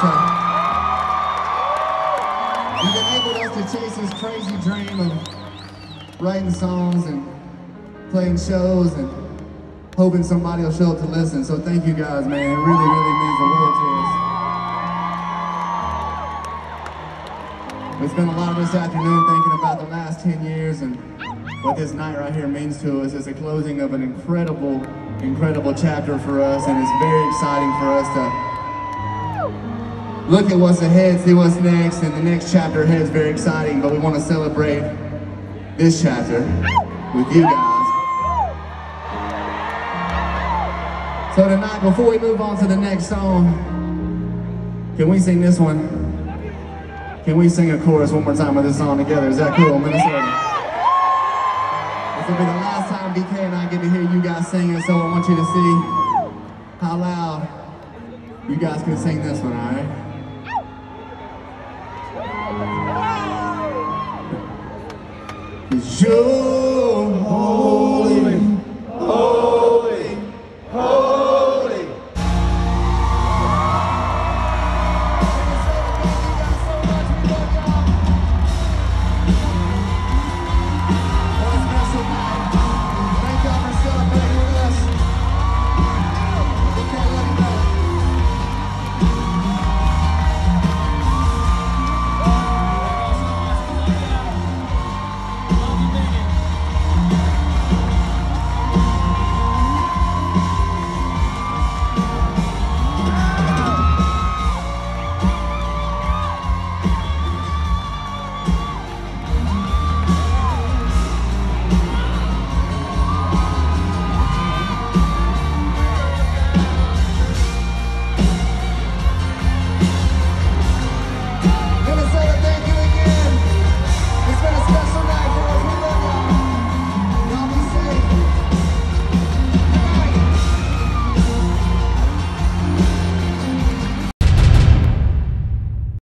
to, you've enabled us to chase this crazy dream of writing songs and playing shows and hoping somebody will show up to listen. So thank you guys, man. It really, really means the world to us. We spent a lot of this afternoon thinking about the last 10 years and what this night right here means to us. It's a closing of an incredible, incredible chapter for us, and it's very exciting for us to look at what's ahead, see what's next, and the next chapter ahead is very exciting, but we want to celebrate this chapter with you guys. So tonight, before we move on to the next song, can we sing this one? Can we sing a chorus one more time of this song together? Is that cool, Minnesota? This will be the last time BK and I get to hear you guys sing it, so I want you to see how loud you guys can sing this one, alright? Cause you're